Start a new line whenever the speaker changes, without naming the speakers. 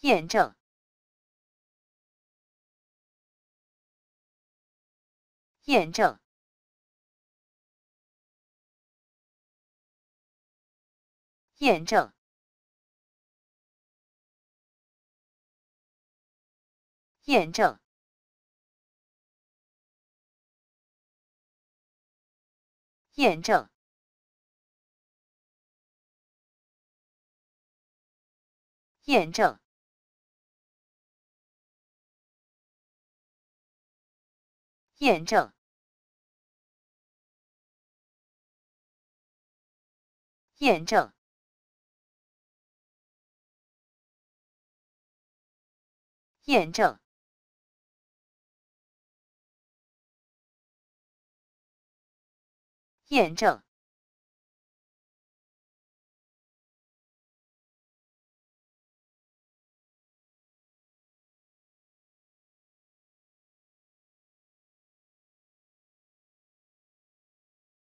验证，验证，验证，验证，验证。验证，验证，验证，验证，验证。